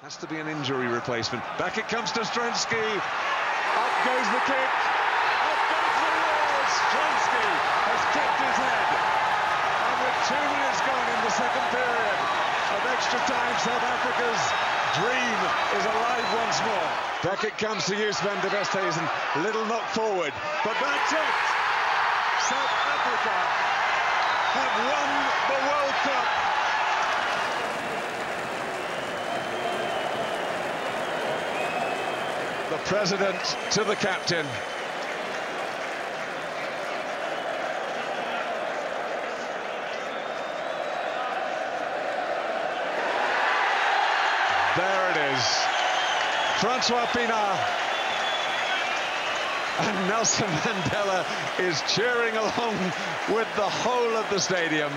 Has to be an injury replacement. Back it comes to Stransky. Up goes the kick. Up goes the wall. Stransky has kicked his head. And with two minutes gone in the second period of extra time, South Africa's dream is alive once more. Back it comes to Joost van der Westhuizen. Little knock forward. But that's it. South Africa have won The president to the captain. There it is. Francois Pienaar. And Nelson Mandela is cheering along with the whole of the stadium.